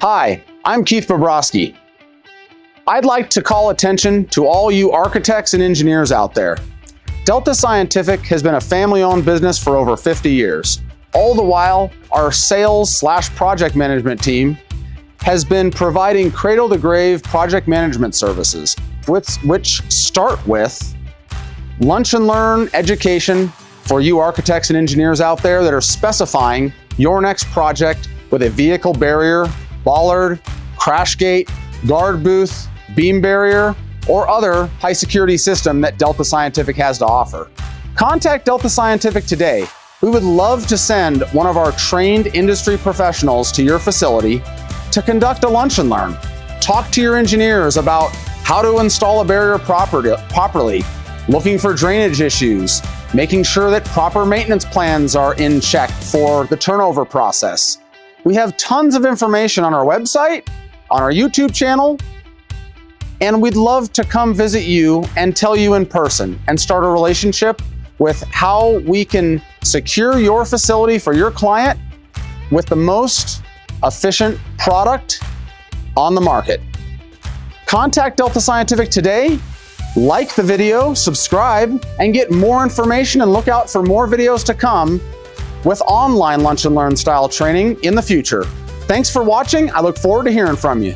Hi, I'm Keith Bobrowski. I'd like to call attention to all you architects and engineers out there. Delta Scientific has been a family-owned business for over 50 years. All the while, our sales slash project management team has been providing cradle to grave project management services, which start with lunch and learn education for you architects and engineers out there that are specifying your next project with a vehicle barrier, bollard, crash gate, guard booth, beam barrier, or other high security system that Delta Scientific has to offer. Contact Delta Scientific today. We would love to send one of our trained industry professionals to your facility to conduct a lunch and learn. Talk to your engineers about how to install a barrier properly, looking for drainage issues, making sure that proper maintenance plans are in check for the turnover process. We have tons of information on our website, on our YouTube channel, and we'd love to come visit you and tell you in person and start a relationship with how we can secure your facility for your client with the most efficient product on the market. Contact Delta Scientific today, like the video, subscribe, and get more information and look out for more videos to come with online lunch and learn style training in the future. Thanks for watching. I look forward to hearing from you.